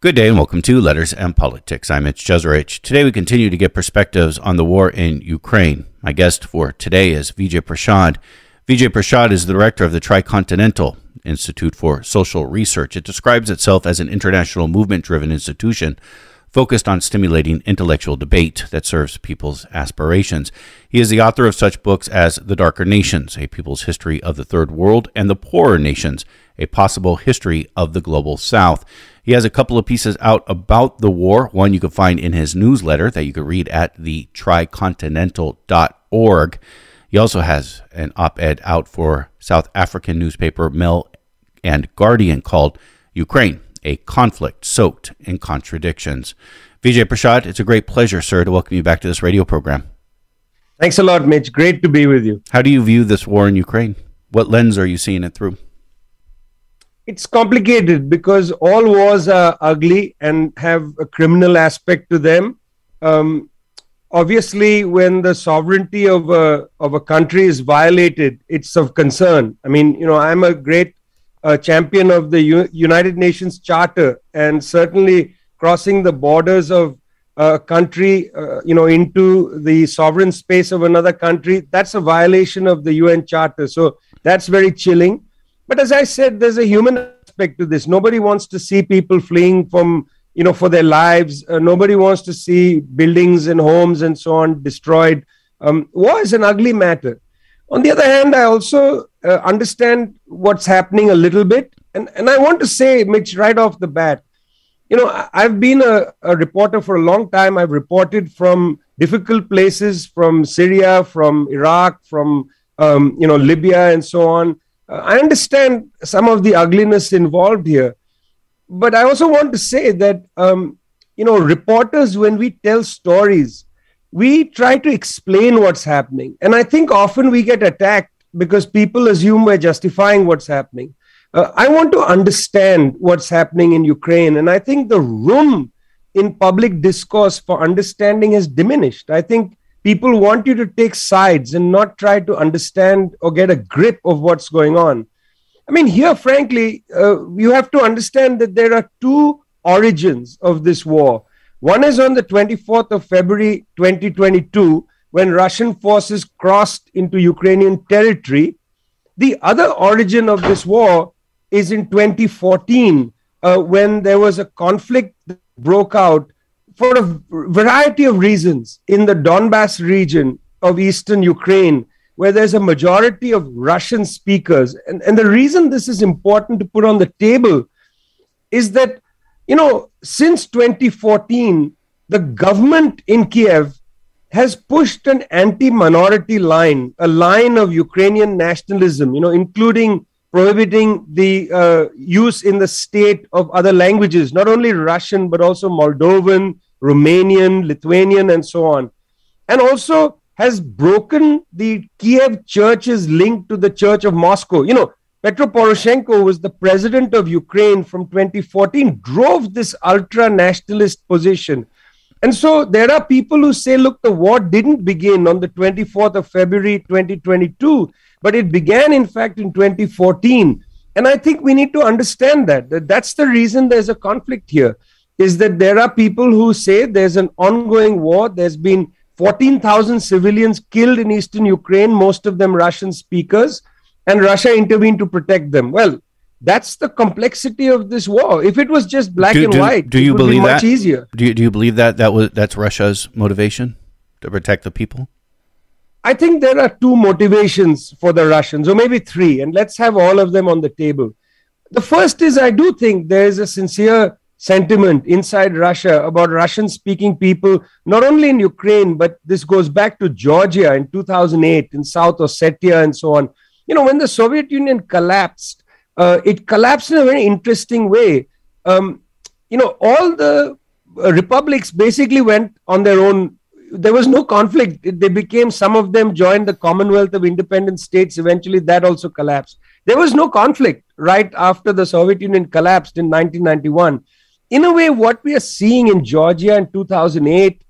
Good day and welcome to Letters and Politics. I'm Mitch Jeserich. Today we continue to get perspectives on the war in Ukraine. My guest for today is Vijay Prashad. Vijay Prashad is the director of the Tricontinental Institute for Social Research. It describes itself as an international movement driven institution focused on stimulating intellectual debate that serves people's aspirations. He is the author of such books as The Darker Nations, A People's History of the Third World, and The Poorer Nations, A Possible History of the Global South. He has a couple of pieces out about the war. One you can find in his newsletter that you can read at the tricontinental.org. He also has an op ed out for South African newspaper Mail and Guardian called Ukraine a conflict soaked in contradictions. Vijay Prashad, it's a great pleasure, sir, to welcome you back to this radio program. Thanks a lot, Mitch. Great to be with you. How do you view this war in Ukraine? What lens are you seeing it through? It's complicated because all wars are ugly and have a criminal aspect to them. Um, obviously, when the sovereignty of a of a country is violated, it's of concern. I mean, you know, I'm a great a champion of the U- United Nations Charter and certainly crossing the borders of a country, uh, you know, into the sovereign space of another country, that's a violation of the UN Charter. So that's very chilling. But as I said, there's a human aspect to this. Nobody wants to see people fleeing from, you know, for their lives. Uh, nobody wants to see buildings and homes and so on destroyed. Um, war is an ugly matter. On the other hand, I also uh, understand what's happening a little bit. And, and I want to say, Mitch, right off the bat, you know, I've been a, a reporter for a long time. I've reported from difficult places, from Syria, from Iraq, from, um, you know, Libya, and so on. Uh, I understand some of the ugliness involved here. But I also want to say that, um, you know, reporters, when we tell stories, we try to explain what's happening. And I think often we get attacked because people assume we're justifying what's happening. Uh, I want to understand what's happening in Ukraine. And I think the room in public discourse for understanding has diminished. I think people want you to take sides and not try to understand or get a grip of what's going on. I mean, here, frankly, uh, you have to understand that there are two origins of this war. One is on the 24th of February 2022, when Russian forces crossed into Ukrainian territory. The other origin of this war is in 2014, uh, when there was a conflict that broke out for a variety of reasons in the Donbass region of eastern Ukraine, where there's a majority of Russian speakers. And, and the reason this is important to put on the table is that you know, since 2014, the government in Kiev has pushed an anti-minority line, a line of Ukrainian nationalism, you know, including prohibiting the uh, use in the state of other languages, not only Russian, but also Moldovan, Romanian, Lithuanian, and so on. And also has broken the Kiev church's link to the Church of Moscow. You know, Petro Poroshenko was the president of Ukraine from 2014, drove this ultra nationalist position. And so there are people who say, look, the war didn't begin on the 24th of February 2022, but it began, in fact, in 2014. And I think we need to understand that, that that's the reason there's a conflict here, is that there are people who say there's an ongoing war. There's been 14,000 civilians killed in eastern Ukraine, most of them Russian speakers and Russia intervened to protect them. Well, that's the complexity of this war. If it was just black do, and do, white, do you believe much that? easier. Do you, do you believe that that was that's Russia's motivation to protect the people? I think there are two motivations for the Russians, or maybe three, and let's have all of them on the table. The first is I do think there is a sincere sentiment inside Russia about Russian speaking people, not only in Ukraine, but this goes back to Georgia in 2008, in South Ossetia, and so on you know, when the Soviet Union collapsed, uh, it collapsed in a very interesting way. Um, you know, all the uh, republics basically went on their own. There was no conflict. They became, some of them joined the Commonwealth of Independent States. Eventually, that also collapsed. There was no conflict right after the Soviet Union collapsed in 1991. In a way, what we are seeing in Georgia in 2008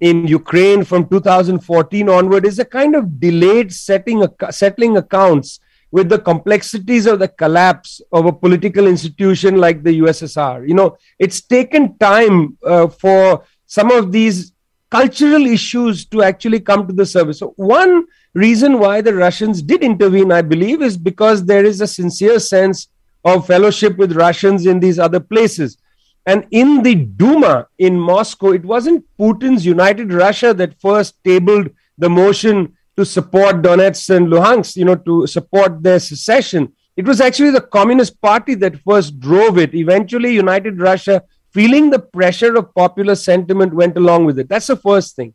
in Ukraine from 2014 onward is a kind of delayed setting settling accounts with the complexities of the collapse of a political institution like the USSR. You know, it's taken time uh, for some of these cultural issues to actually come to the surface. So, one reason why the Russians did intervene, I believe, is because there is a sincere sense of fellowship with Russians in these other places. And in the Duma in Moscow, it wasn't Putin's United Russia that first tabled the motion to support Donetsk and Luhansk, you know, to support their secession. It was actually the Communist Party that first drove it. Eventually, United Russia, feeling the pressure of popular sentiment, went along with it. That's the first thing.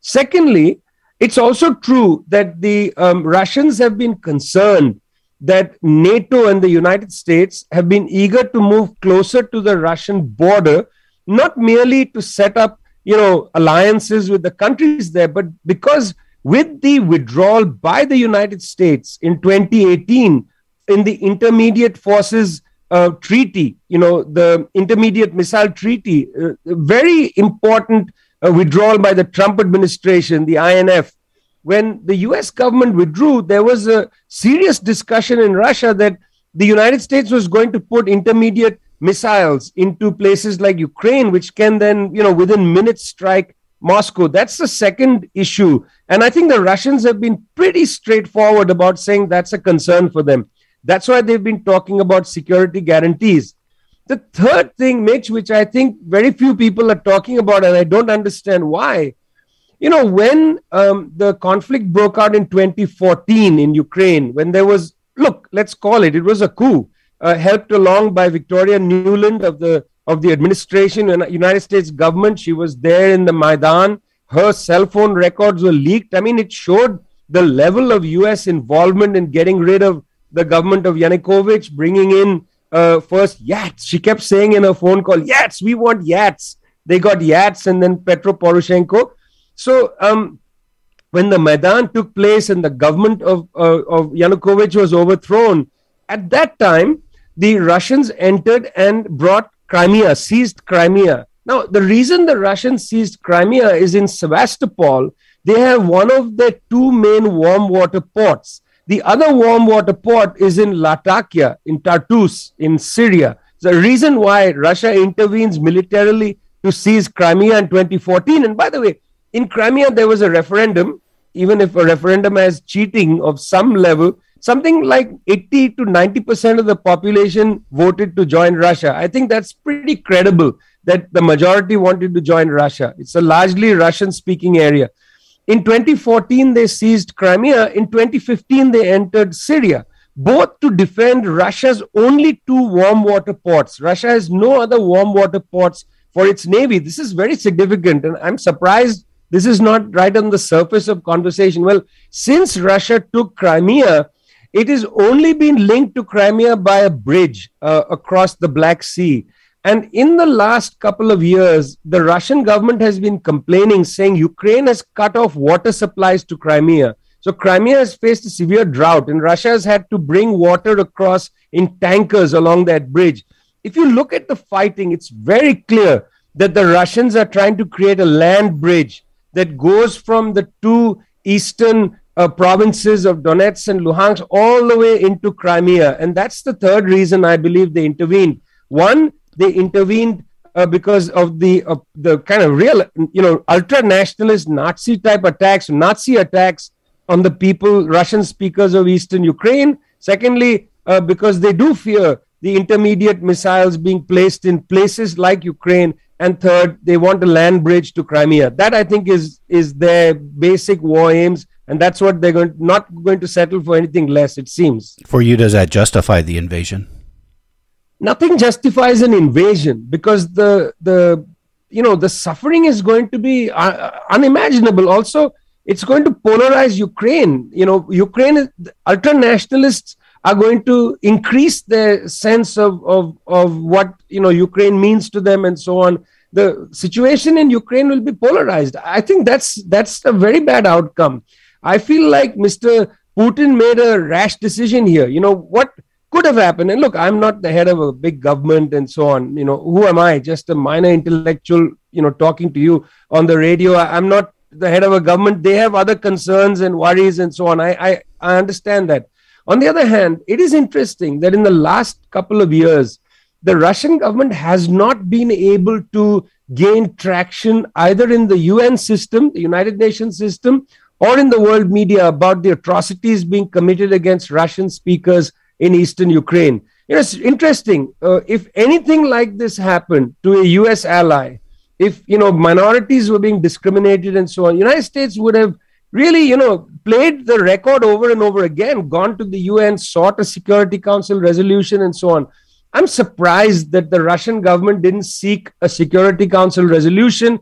Secondly, it's also true that the um, Russians have been concerned that NATO and the United States have been eager to move closer to the Russian border, not merely to set up, you know, alliances with the countries there, but because with the withdrawal by the United States in 2018 in the Intermediate Forces uh, Treaty, you know, the Intermediate Missile Treaty, uh, very important uh, withdrawal by the Trump administration, the INF. When the US government withdrew, there was a serious discussion in Russia that the United States was going to put intermediate missiles into places like Ukraine, which can then, you know, within minutes strike Moscow. That's the second issue. And I think the Russians have been pretty straightforward about saying that's a concern for them. That's why they've been talking about security guarantees. The third thing, Mitch, which I think very few people are talking about, and I don't understand why. You know, when um, the conflict broke out in 2014 in Ukraine, when there was, look, let's call it, it was a coup, uh, helped along by Victoria Nuland of the of the administration and United States government. She was there in the Maidan. Her cell phone records were leaked. I mean, it showed the level of U.S. involvement in getting rid of the government of Yanukovych, bringing in uh, first Yats. She kept saying in her phone call, Yats, we want Yats. They got Yats and then Petro Poroshenko. So, um, when the Maidan took place and the government of uh, of Yanukovych was overthrown, at that time the Russians entered and brought Crimea, seized Crimea. Now, the reason the Russians seized Crimea is in Sevastopol, they have one of their two main warm water ports. The other warm water port is in Latakia, in Tartus, in Syria. The reason why Russia intervenes militarily to seize Crimea in 2014. And by the way, in Crimea, there was a referendum, even if a referendum has cheating of some level, something like 80 to 90% of the population voted to join Russia. I think that's pretty credible that the majority wanted to join Russia. It's a largely Russian speaking area. In 2014, they seized Crimea. In 2015, they entered Syria, both to defend Russia's only two warm water ports. Russia has no other warm water ports for its navy. This is very significant, and I'm surprised this is not right on the surface of conversation. Well, since Russia took Crimea, it has only been linked to Crimea by a bridge uh, across the Black Sea. And in the last couple of years, the Russian government has been complaining, saying Ukraine has cut off water supplies to Crimea. So Crimea has faced a severe drought, and Russia has had to bring water across in tankers along that bridge. If you look at the fighting, it's very clear that the Russians are trying to create a land bridge that goes from the two eastern uh, provinces of Donetsk and Luhansk all the way into Crimea. And that's the third reason I believe they intervened. One, they intervened uh, because of the uh, the kind of real, you know, ultra nationalist Nazi type attacks, Nazi attacks on the people, Russian speakers of Eastern Ukraine. Secondly, uh, because they do fear the intermediate missiles being placed in places like Ukraine. And third, they want a land bridge to Crimea. That I think is is their basic war aims and that's what they're going not going to settle for anything less it seems. For you does that justify the invasion? Nothing justifies an invasion because the the you know the suffering is going to be uh, unimaginable. Also it's going to polarize ukraine. You know ukraine ultra nationalists are going to increase their sense of, of of what you know ukraine means to them and so on the situation in ukraine will be polarized i think that's that's a very bad outcome I feel like Mr. Putin made a rash decision here. You know, what could have happened? And look, I'm not the head of a big government and so on. You know, who am I? Just a minor intellectual, you know, talking to you on the radio. I'm not the head of a government. They have other concerns and worries and so on. I, I, I understand that. On the other hand, it is interesting that in the last couple of years, the Russian government has not been able to gain traction either in the UN system, the United Nations system, or in the world media about the atrocities being committed against Russian speakers in eastern Ukraine. You know, it's interesting. Uh, if anything like this happened to a US ally, if you know minorities were being discriminated and so on, the United States would have really, you know, played the record over and over again, gone to the UN, sought a Security Council resolution, and so on. I'm surprised that the Russian government didn't seek a Security Council resolution.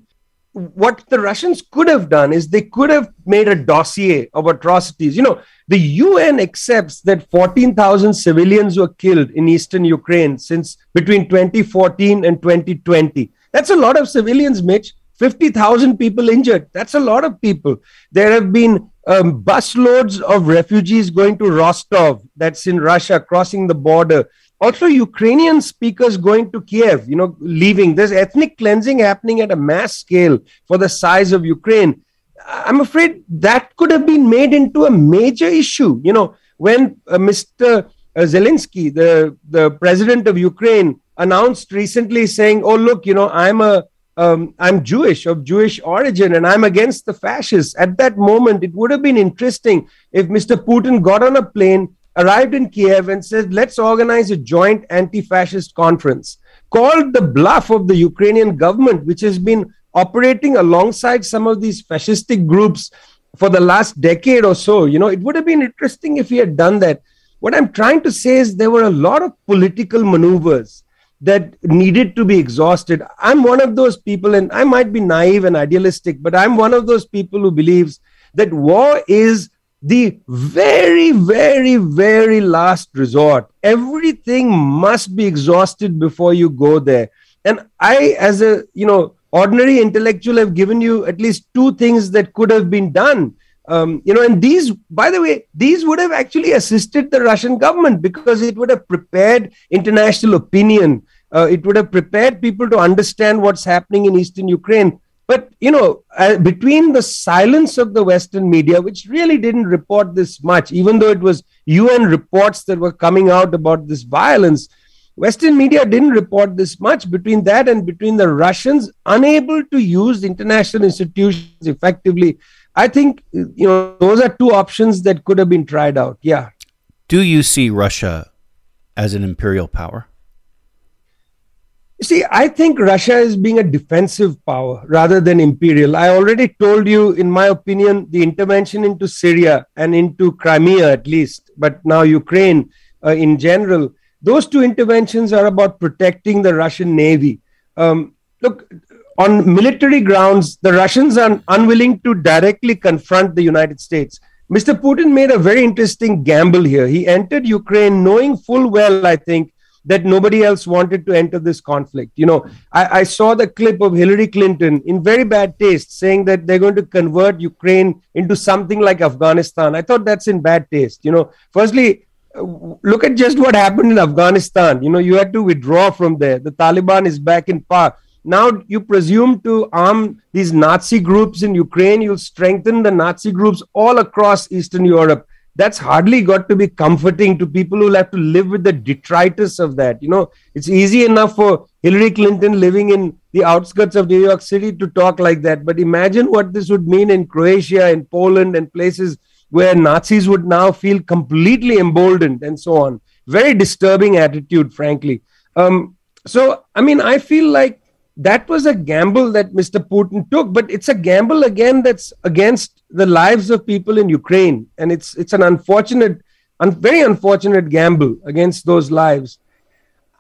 What the Russians could have done is they could have made a dossier of atrocities. You know, the UN accepts that 14,000 civilians were killed in eastern Ukraine since between 2014 and 2020. That's a lot of civilians, Mitch. 50,000 people injured. That's a lot of people. There have been um, busloads of refugees going to Rostov, that's in Russia, crossing the border. Also, Ukrainian speakers going to Kiev, you know, leaving. There's ethnic cleansing happening at a mass scale for the size of Ukraine. I'm afraid that could have been made into a major issue. You know, when uh, Mr. Uh, Zelensky, the, the president of Ukraine, announced recently saying, Oh, look, you know, I'm a um, I'm Jewish, of Jewish origin, and I'm against the fascists. At that moment, it would have been interesting if Mr. Putin got on a plane, arrived in Kiev, and said, let's organize a joint anti fascist conference. Called the bluff of the Ukrainian government, which has been operating alongside some of these fascistic groups for the last decade or so. You know, it would have been interesting if he had done that. What I'm trying to say is there were a lot of political maneuvers that needed to be exhausted. I'm one of those people, and I might be naive and idealistic, but I'm one of those people who believes that war is the very, very, very last resort. Everything must be exhausted before you go there. And I, as a you know ordinary intellectual, have given you at least two things that could have been done. Um, you know, and these, by the way, these would have actually assisted the Russian government because it would have prepared international opinion. Uh, it would have prepared people to understand what's happening in eastern Ukraine. But you know, uh, between the silence of the Western media, which really didn't report this much, even though it was UN reports that were coming out about this violence, Western media didn't report this much. Between that and between the Russians unable to use international institutions effectively I think you know those are two options that could have been tried out. Yeah. Do you see Russia as an imperial power? You see, I think Russia is being a defensive power rather than imperial. I already told you, in my opinion, the intervention into Syria and into Crimea, at least, but now Ukraine uh, in general, those two interventions are about protecting the Russian Navy. Um, look, on military grounds, the Russians are unwilling to directly confront the United States. Mr. Putin made a very interesting gamble here. He entered Ukraine knowing full well, I think, that nobody else wanted to enter this conflict. You know, I, I, saw the clip of Hillary Clinton in very bad taste saying that they're going to convert Ukraine into something like Afghanistan. I thought that's in bad taste. You know, firstly, uh, look at just what happened in Afghanistan. You know, you had to withdraw from there. The Taliban is back in power. Now you presume to arm these Nazi groups in Ukraine. You'll strengthen the Nazi groups all across Eastern Europe. That's hardly got to be comforting to people who'll have to live with the detritus of that. You know, it's easy enough for Hillary Clinton living in the outskirts of New York City to talk like that. But imagine what this would mean in Croatia, in Poland, and places where Nazis would now feel completely emboldened and so on. Very disturbing attitude, frankly. Um, so, I mean, I feel like that was a gamble that Mr. Putin took, but it's a gamble again that's against the lives of people in Ukraine, and it's it's an unfortunate, un- very unfortunate gamble against those lives.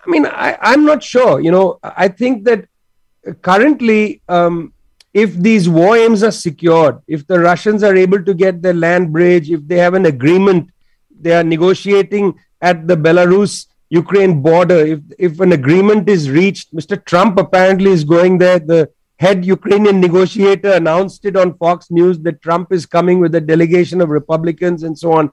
I mean, I, I'm not sure. You know, I think that currently, um, if these war aims are secured, if the Russians are able to get their land bridge, if they have an agreement, they are negotiating at the Belarus Ukraine border, if, if an agreement is reached, Mr. Trump apparently is going there. The head Ukrainian negotiator announced it on Fox News that Trump is coming with a delegation of Republicans and so on.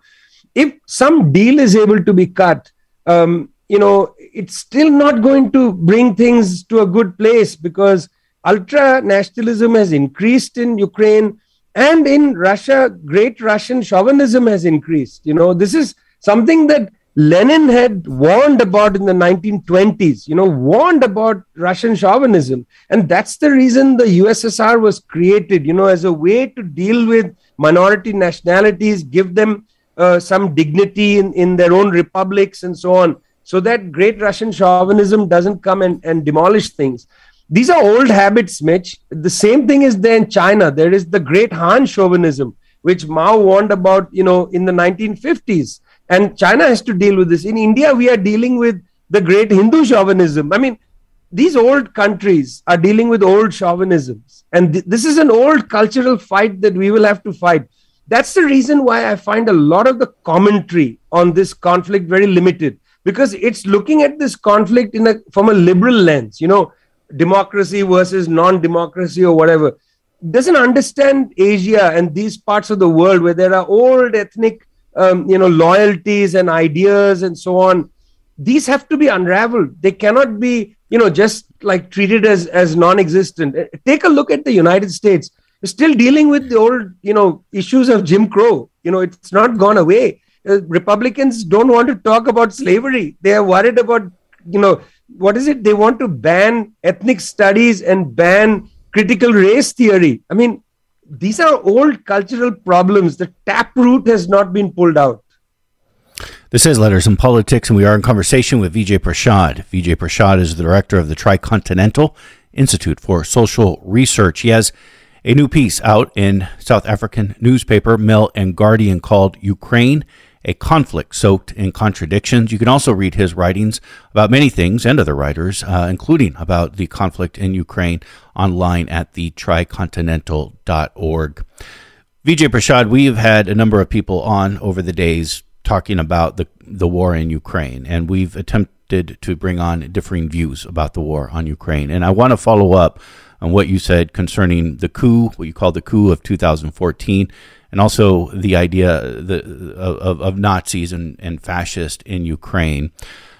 If some deal is able to be cut, um, you know, it's still not going to bring things to a good place because ultra nationalism has increased in Ukraine and in Russia, great Russian chauvinism has increased. You know, this is something that Lenin had warned about in the 1920s, you know, warned about Russian chauvinism. And that's the reason the USSR was created, you know, as a way to deal with minority nationalities, give them uh, some dignity in, in their own republics and so on, so that great Russian chauvinism doesn't come and, and demolish things. These are old habits, Mitch. The same thing is there in China. There is the great Han chauvinism, which Mao warned about, you know, in the 1950s and China has to deal with this. In India, we are dealing with the great Hindu chauvinism. I mean, these old countries are dealing with old chauvinisms. And th- this is an old cultural fight that we will have to fight. That's the reason why I find a lot of the commentary on this conflict very limited because it's looking at this conflict in a from a liberal lens, you know, democracy versus non-democracy or whatever. Doesn't understand Asia and these parts of the world where there are old ethnic um, you know loyalties and ideas and so on these have to be unraveled. They cannot be you know just like treated as as non-existent. Uh, take a look at the united states. We're still dealing with the old you know issues of jim crow. You know it's not gone away. Uh, republicans don't want to talk about slavery. They are worried about you know what is it? They want to ban ethnic studies and ban critical race theory. I mean these are old cultural problems. The taproot has not been pulled out. This is Letters and Politics, and we are in conversation with Vijay Prashad. Vijay Prashad is the director of the Tricontinental Institute for Social Research. He has a new piece out in South African newspaper Mail and Guardian called Ukraine a conflict soaked in contradictions. You can also read his writings about many things and other writers, uh, including about the conflict in Ukraine, online at the tricontinental.org. Vijay Prashad, we've had a number of people on over the days talking about the, the war in Ukraine, and we've attempted to bring on differing views about the war on Ukraine. And I want to follow up on what you said concerning the coup, what you called the coup of 2014, and also the idea of, of Nazis and, and fascists in Ukraine.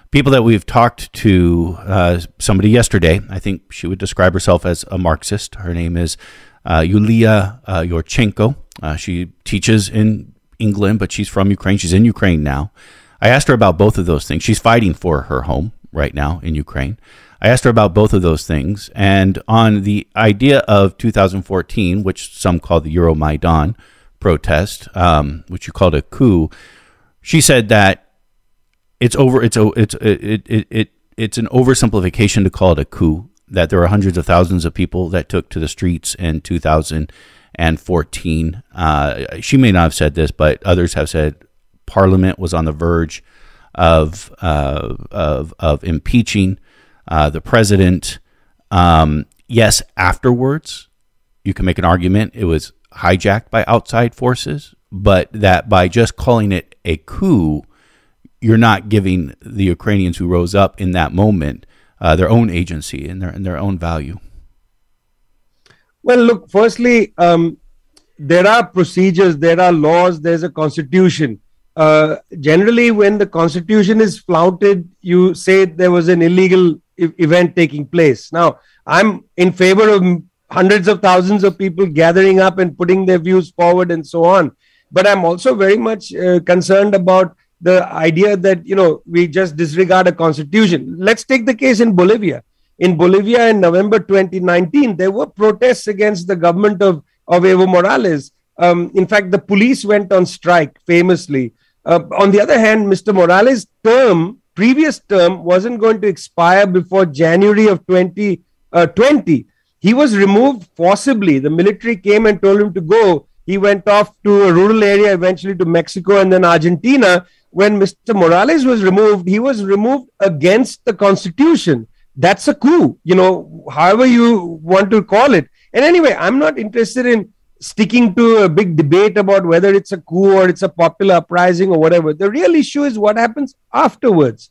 People that we've talked to, uh, somebody yesterday, I think she would describe herself as a Marxist. Her name is uh, Yulia uh, Yurchenko. Uh, she teaches in England, but she's from Ukraine. She's in Ukraine now. I asked her about both of those things. She's fighting for her home right now in Ukraine. I asked her about both of those things. And on the idea of 2014, which some call the Euromaidan, protest, um, which you called a coup, she said that it's over. It's it's it, it it it's an oversimplification to call it a coup. That there are hundreds of thousands of people that took to the streets in 2014. Uh, she may not have said this, but others have said Parliament was on the verge of uh, of of impeaching uh, the president. Um, yes, afterwards, you can make an argument it was hijacked by outside forces, but that by just calling it a coup, you're not giving the Ukrainians who rose up in that moment uh, their own agency and their and their own value. Well, look. Firstly, um, there are procedures, there are laws, there's a constitution. Uh, generally, when the constitution is flouted, you say there was an illegal event taking place. Now, I'm in favor of hundreds of thousands of people gathering up and putting their views forward and so on. But I'm also very much uh, concerned about the idea that you know we just disregard a constitution. Let's take the case in Bolivia. In Bolivia in November 2019, there were protests against the government of, of Evo Morales. Um, in fact, the police went on strike famously. Uh, on the other hand, Mr. Morales' term, previous term, wasn't going to expire before January of 2020. Uh, he was removed forcibly. The military came and told him to go. He went off to a rural area, eventually to Mexico and then Argentina. When Mr. Morales was removed, he was removed against the constitution. That's a coup, you know, however you want to call it. And anyway, I'm not interested in sticking to a big debate about whether it's a coup or it's a popular uprising or whatever. The real issue is what happens afterwards.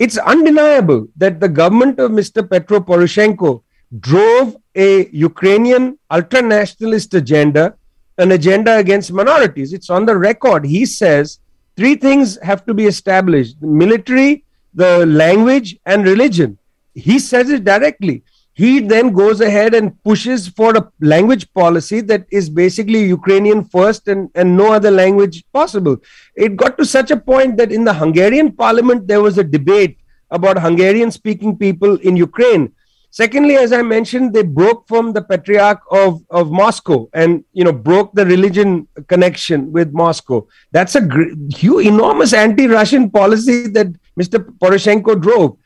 It's undeniable that the government of Mr. Petro Poroshenko drove a Ukrainian ultra nationalist agenda, an agenda against minorities. It's on the record. He says three things have to be established the military, the language, and religion. He says it directly. he then goes ahead and pushes for a language policy that is basically Ukrainian first and, and no other language possible. It got to such a point that in the Hungarian parliament, there was a debate about Hungarian speaking people in Ukraine. Secondly, as I mentioned, they broke from the Patriarch of, of Moscow and you know broke the religion connection with Moscow. That's a huge, enormous anti-Russian policy that Mr. Poroshenko drove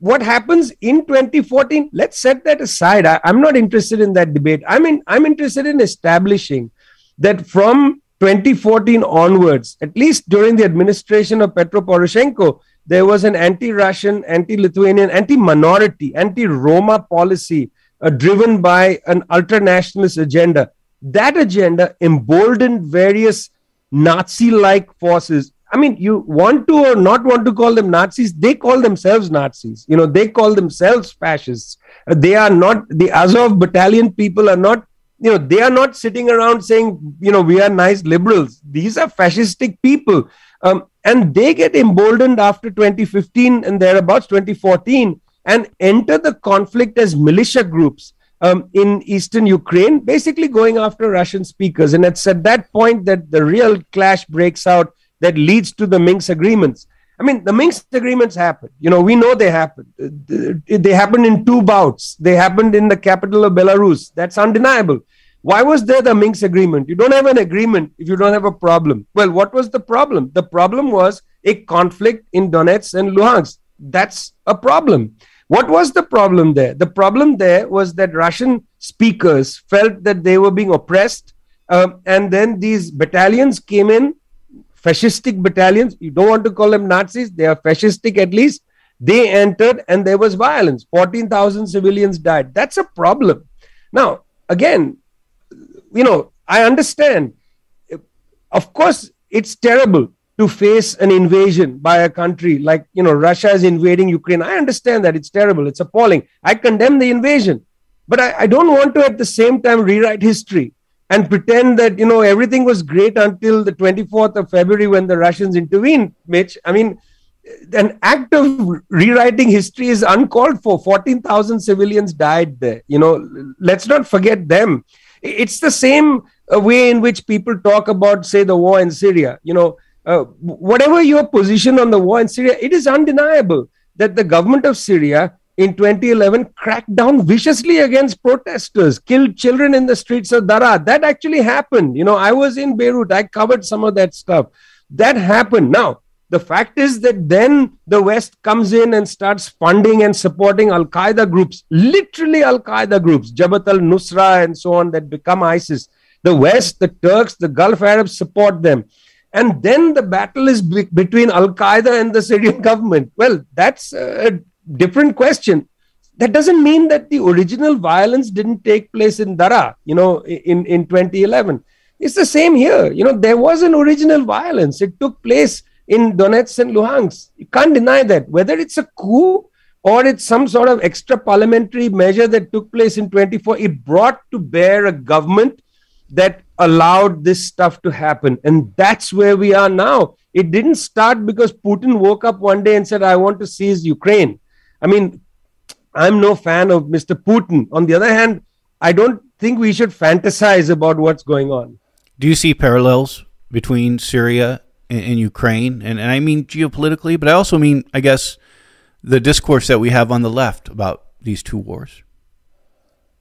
what happens in 2014 let's set that aside I, am not interested in that debate i mean i'm interested in establishing that from 2014 onwards at least during the administration of petro poroshenko there was an anti-russian anti-lithuanian anti-minority anti-roma policy uh, driven by an ultra-nationalist agenda that agenda emboldened various nazi-like forces I mean, you want to or not want to call them Nazis, they call themselves Nazis. You know, they call themselves fascists. Uh, they are not, the Azov battalion people are not, you know, they are not sitting around saying, you know, we are nice liberals. These are fascistic people. Um, and they get emboldened after 2015 and thereabouts, 2014, and enter the conflict as militia groups. Um, in eastern Ukraine, basically going after Russian speakers. And it's at that point that the real clash breaks out that leads to the Minsk agreements. I mean, the Minsk agreements happened. You know, we know they happened. They happened in two bouts. They happened in the capital of Belarus. That's undeniable. Why was there the Minsk agreement? You don't have an agreement if you don't have a problem. Well, what was the problem? The problem was a conflict in Donetsk and Luhansk. That's a problem. What was the problem there? The problem there was that Russian speakers felt that they were being oppressed. Um, and then these battalions came in fascistic battalions. You don't want to call them Nazis, they are fascistic at least. They entered and there was violence. 14,000 civilians died. That's a problem. Now, again, you know, I understand. Of course, it's terrible to face an invasion by a country like, you know, Russia is invading Ukraine. I understand that it's terrible. It's appalling. I condemn the invasion. But I, I don't want to at the same time rewrite history and pretend that you know everything was great until the 24th of February when the Russians intervened, Mitch. I mean, an act of rewriting history is uncalled for. 14,000 civilians died there. You know, let's not forget them. It's the same uh, way in which people talk about, say, the war in Syria. You know, uh, whatever your position on the war in Syria, it is undeniable that the government of Syria in 2011 cracked down viciously against protesters, killed children in the streets of Daraa. That actually happened. You know, I was in Beirut, I covered some of that stuff. That happened. Now, the fact is that then the West comes in and starts funding and supporting Al Qaeda groups, literally Al Qaeda groups, Jabhat al Nusra and so on, that become ISIS. The West, the Turks, the Gulf Arabs support them. And then the battle is be- between Al Qaeda and the Syrian government. Well, that's a different question that doesn't mean that the original violence didn't take place in Daraa, you know, in, in 2011. It's the same here. You know, there was an original violence. It took place in Donetsk and Luhansk. You can't deny that. Whether it's a coup or it's some sort of extra parliamentary measure that took place in 24, it brought to bear a government that allowed this stuff to happen. And that's where we are now. It didn't start because Putin woke up one day and said, I want to seize Ukraine. I mean, I'm no fan of Mr. Putin. On the other hand, I don't think we should fantasize about what's going on. Do you see parallels between Syria and, and Ukraine? And, and I mean geopolitically, but I also mean, I guess, the discourse that we have on the left about these two wars.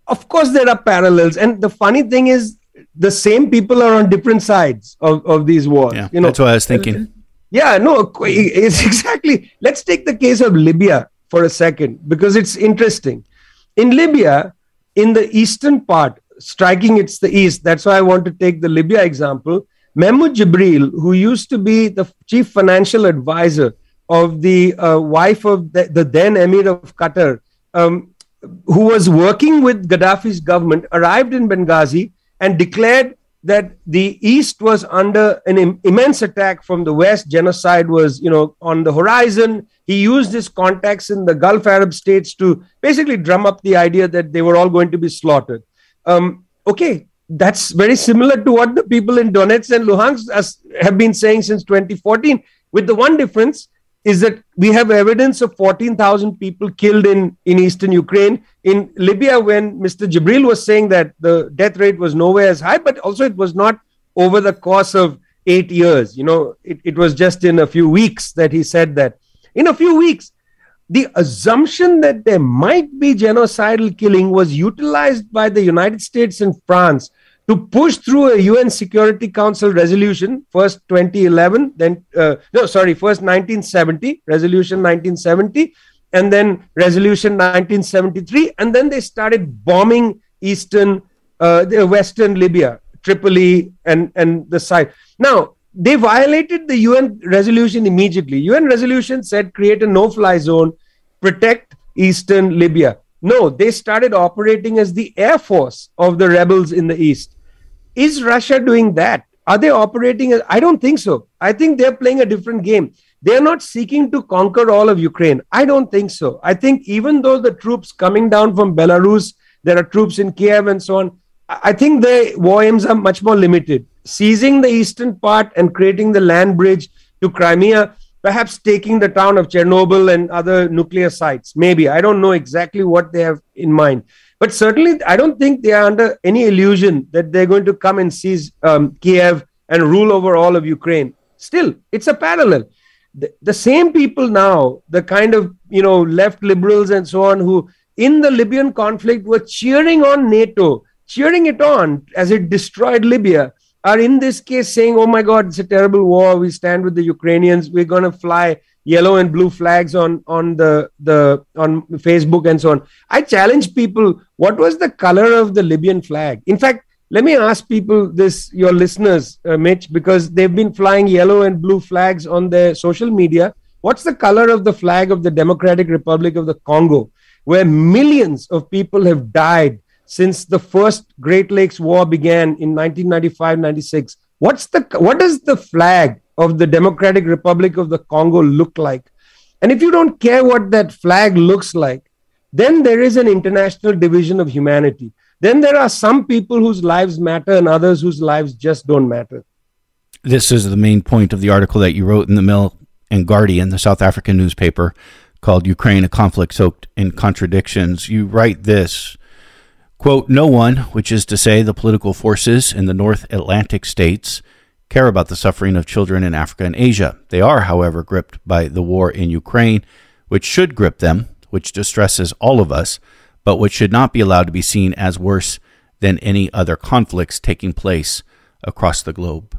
Of course, there are parallels. And the funny thing is, the same people are on different sides of, of these wars. Yeah, you know, that's what I was thinking. Yeah, no, it's exactly. Let's take the case of Libya for a second because it's interesting. In Libya, in the eastern part, striking it's the east, that's why I want to take the Libya example. Mahmoud Jibril, who used to be the chief financial advisor of the uh, wife of the, the, then Emir of Qatar, um, who was working with Gaddafi's government, arrived in Benghazi and declared that the east was under an Im- immense attack from the west. Genocide was you know on the horizon. He used his contacts in the gulf arab states to basically drum up the idea that they were all going to be slaughtered. Um, okay that's very similar to what the people in donetsk and luhansk have been saying since 2014 with the one difference is that we have evidence of 14,000 people killed in, in eastern Ukraine. In Libya, when Mr. Jibril was saying that the death rate was nowhere as high, but also it was not over the course of eight years. You know, it, it was just in a few weeks that he said that. In a few weeks, the assumption that there might be genocidal killing was utilized by the United States and France to push through a UN Security Council resolution, first 2011, then, uh, no, sorry, first 1970, resolution 1970, and then resolution 1973. And then they started bombing eastern, uh, western Libya, Tripoli, and, and the side. Now, they violated the UN resolution immediately. UN resolution said create a no fly zone, protect eastern Libya. No, they started operating as the air force of the rebels in the east. Is Russia doing that? Are they operating? As, I don't think so. I think they're playing a different game. They're not seeking to conquer all of Ukraine. I don't think so. I think even though the troops coming down from Belarus, there are troops in Kiev and so on, I think the war aims are much more limited. Seizing the eastern part and creating the land bridge to Crimea, perhaps taking the town of Chernobyl and other nuclear sites. Maybe. I don't know exactly what they have in mind. But certainly, I don't think they are under any illusion that they're going to come and seize um, Kiev and rule over all of Ukraine. Still, it's a parallel. The, the same people now, the kind of you know left liberals and so on, who in the Libyan conflict were cheering on NATO, cheering it on as it destroyed Libya, are in this case saying, "Oh my God, it's a terrible war. We stand with the Ukrainians. We're going to fly yellow and blue flags on on the the on Facebook and so on. I challenge people: what was the color of the Libyan flag? In fact, let me ask people this, your listeners, uh, Mitch, because they've been flying yellow and blue flags on their social media. What's the color of the flag of the Democratic Republic of the Congo, where millions of people have died since the first Great Lakes War began in 1995-96? What's the what is the flag of the Democratic Republic of the Congo look like? And if you don't care what that flag looks like, then there is an international division of humanity. Then there are some people whose lives matter and others whose lives just don't matter. This is the main point of the article that you wrote in the Mail and Guardian, the South African newspaper, called Ukraine a conflict soaked in contradictions. You write this quote, No one, which is to say the political forces in the North Atlantic states, care about the suffering of children in Africa and Asia. They are, however, gripped by the war in Ukraine, which should grip them, which distresses all of us, but which should not be allowed to be seen as worse than any other conflicts taking place across the globe.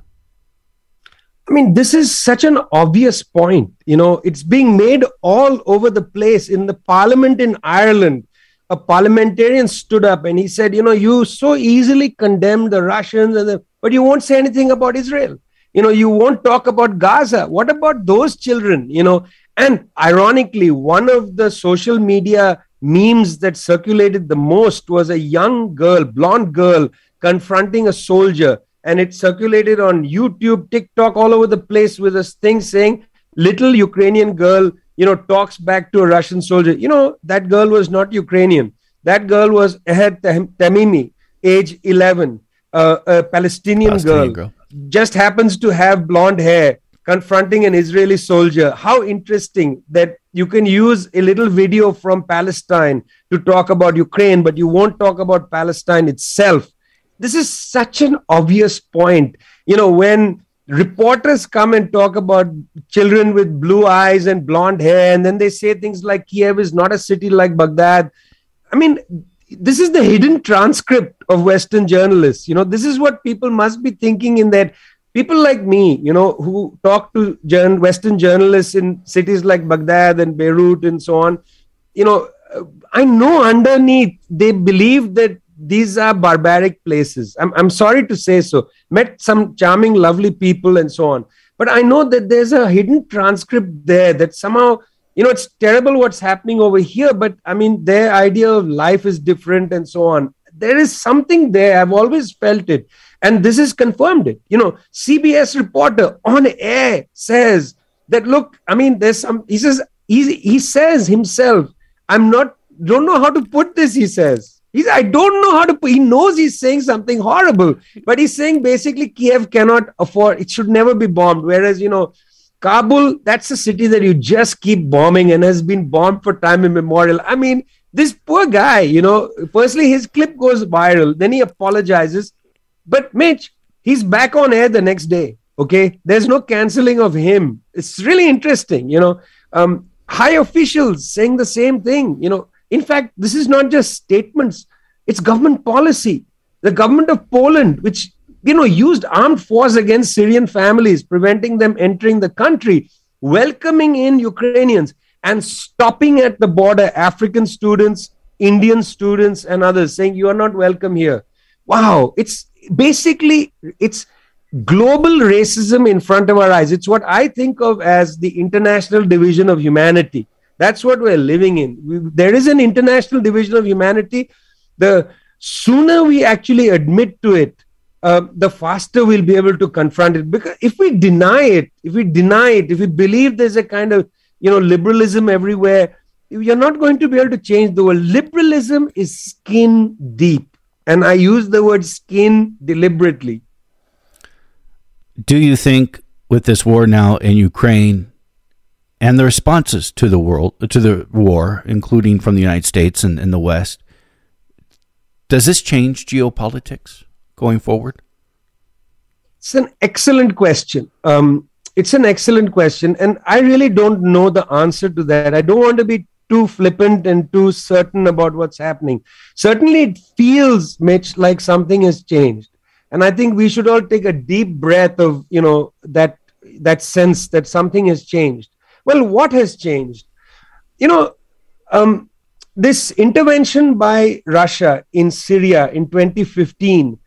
I mean, this is such an obvious point. You know, it's being made all over the place in the parliament in Ireland. A parliamentarian stood up and he said, You know, you so easily condemn the Russians and the but you won't say anything about Israel. You know, you won't talk about Gaza. What about those children? You know, and ironically, one of the social media memes that circulated the most was a young girl, blonde girl, confronting a soldier. And it circulated on YouTube, TikTok, all over the place with this thing saying, little Ukrainian girl, you know, talks back to a Russian soldier. You know, that girl was not Ukrainian. That girl was Ahed Tamimi, age 11 uh, a Palestinian, Palestinian girl, girl just happens to have blonde hair confronting an Israeli soldier. How interesting that you can use a little video from Palestine to talk about Ukraine, but you won't talk about Palestine itself. This is such an obvious point. You know, when reporters come and talk about children with blue eyes and blonde hair, and then they say things like Kiev is not a city like Baghdad. I mean, this is the hidden transcript of Western journalists. You know, this is what people must be thinking in that people like me, you know, who talk to Western journalists in cities like Baghdad and Beirut and so on, you know, I know underneath they believe that these are barbaric places. I'm, I'm sorry to say so. Met some charming, lovely people and so on. But I know that there's a hidden transcript there that somehow you know it's terrible what's happening over here but i mean their idea of life is different and so on there is something there i've always felt it and this has confirmed it you know cbs reporter on air says that look i mean there's some he says he, he says himself i'm not don't know how to put this he says He's, I don't know how to put, he knows he's saying something horrible, but he's saying basically Kiev cannot afford, it should never be bombed. Whereas, you know, Kabul, that's a city that you just keep bombing and has been bombed for time immemorial. I mean, this poor guy, you know, firstly, his clip goes viral, then he apologizes. But Mitch, he's back on air the next day. Okay. There's no canceling of him. It's really interesting, you know. Um, high officials saying the same thing, you know. In fact, this is not just statements, it's government policy. The government of Poland, which you know, used armed force against Syrian families, preventing them entering the country, welcoming in Ukrainians, and stopping at the border African students, Indian students, and others, saying you are not welcome here. Wow, it's basically it's global racism in front of our eyes. It's what I think of as the international division of humanity. That's what we're living in. There is an international division of humanity. The sooner we actually admit to it, uh, the faster we'll be able to confront it. Because if we deny it, if we deny it, if we believe there's a kind of you know liberalism everywhere, you're not going to be able to change the world. Liberalism is skin deep, and I use the word skin deliberately. Do you think with this war now in Ukraine and the responses to the world to the war, including from the United States and, and the West, does this change geopolitics? going forward? It's an excellent question. Um, it's an excellent question. And I really don't know the answer to that. I don't want to be too flippant and too certain about what's happening. Certainly, it feels, Mitch, like something has changed. And I think we should all take a deep breath of, you know, that that sense that something has changed. Well, what has changed? You know, um, this intervention by Russia in Syria in 2015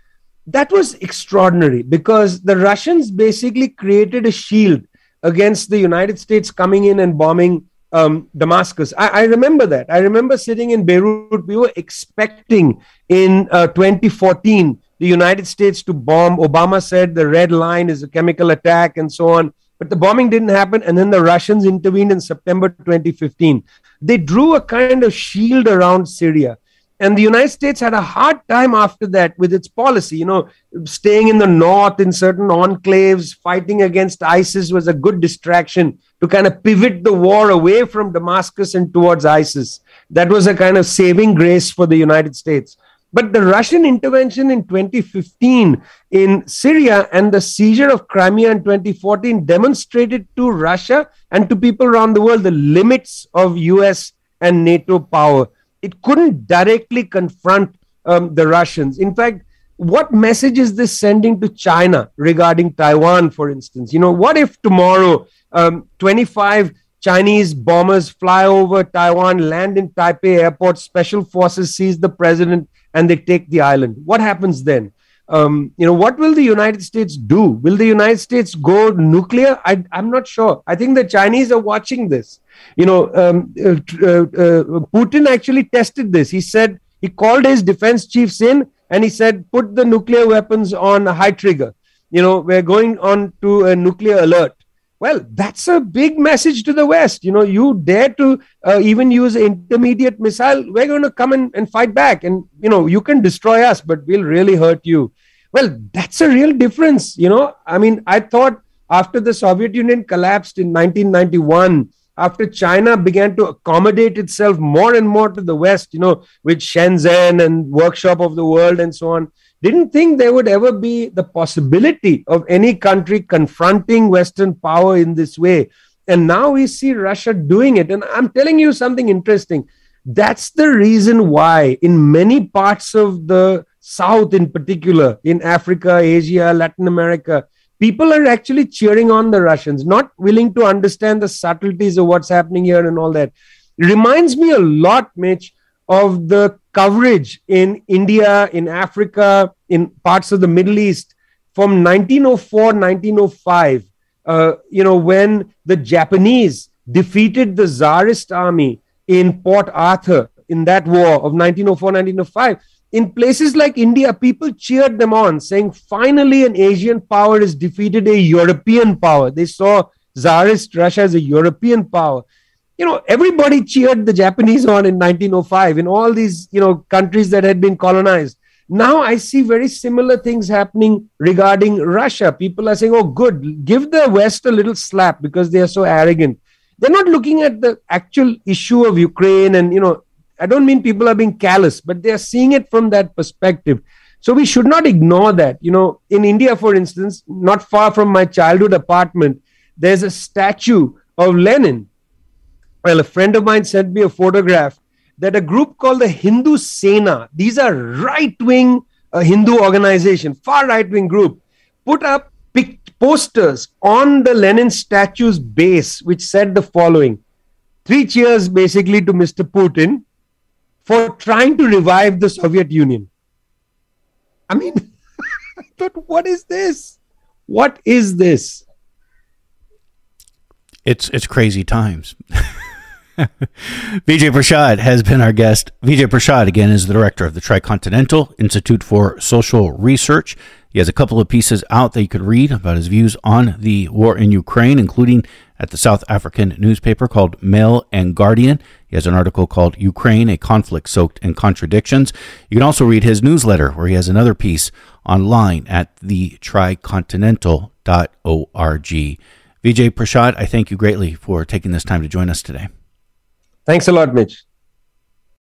that was extraordinary because the Russians basically created a shield against the United States coming in and bombing um, Damascus. I, I, remember that. I remember sitting in Beirut. We were expecting in uh, 2014 the United States to bomb. Obama said the red line is a chemical attack and so on. But the bombing didn't happen. And then the Russians intervened in September 2015. They drew a kind of shield around Syria. And the United States had a hard time after that with its policy. You know, staying in the north in certain enclaves, fighting against ISIS was a good distraction to kind of pivot the war away from Damascus and towards ISIS. That was a kind of saving grace for the United States. But the Russian intervention in 2015 in Syria and the seizure of Crimea in 2014 demonstrated to Russia and to people around the world the limits of US and NATO power it couldn't directly confront um, the Russians. In fact, what message is this sending to China regarding Taiwan, for instance? You know, what if tomorrow um, 25 Chinese bombers fly over Taiwan, land in Taipei airport, special forces seize the president, and they take the island? What happens then? Um, you know, what will the United States do? Will the United States go nuclear? I, I'm not sure. I think the Chinese are watching this. You know, um, uh, uh, uh, Putin actually tested this. He said he called his defense chiefs in and he said, put the nuclear weapons on a high trigger. You know, we're going on to a nuclear alert. Well, that's a big message to the West. You know, you dare to uh, even use intermediate missile, we're going to come and fight back. And, you know, you can destroy us, but we'll really hurt you. Well, that's a real difference. You know, I mean, I thought after the Soviet Union collapsed in 1991, after China began to accommodate itself more and more to the West, you know, with Shenzhen and Workshop of the World and so on, didn't think there would ever be the possibility of any country confronting Western power in this way. And now we see Russia doing it. And I'm telling you something interesting. That's the reason why, in many parts of the South, in particular, in Africa, Asia, Latin America, people are actually cheering on the Russians, not willing to understand the subtleties of what's happening here and all that. Reminds me a lot, Mitch, of the coverage in India, in Africa, in parts of the Middle East from 1904, 1905. Uh, you know, when the Japanese defeated the Tsarist army in Port Arthur in that war of 1904, 1905 in places like India, people cheered them on, saying, finally, an Asian power has defeated a European power. They saw Tsarist Russia as a European power. You know, everybody cheered the Japanese on in 1905 in all these, you know, countries that had been colonized. Now I see very similar things happening regarding Russia. People are saying, oh, good, give the West a little slap because they are so arrogant. They're not looking at the actual issue of Ukraine. And, you know, I don't mean people are being callous, but they are seeing it from that perspective. So we should not ignore that. You know, in India, for instance, not far from my childhood apartment, there's a statue of Lenin. Well, a friend of mine sent me a photograph that a group called the Hindu Sena, these are right wing uh, Hindu organization, far right wing group, put up posters on the Lenin statue's base, which said the following Three cheers basically to Mr. Putin for trying to revive the Soviet Union. I mean, I thought, what is this? What is this? It's it's crazy times. Vijay Prashad has been our guest. Vijay Prashad, again, is the director of the Tricontinental Institute for Social Research. He has a couple of pieces out that you could read about his views on the war in Ukraine, including at the South African newspaper called Mail and Guardian. He has an article called Ukraine, a conflict soaked in contradictions. You can also read his newsletter, where he has another piece online at the tricontinental.org. Vijay Prashad, I thank you greatly for taking this time to join us today. Thanks a lot, Mitch.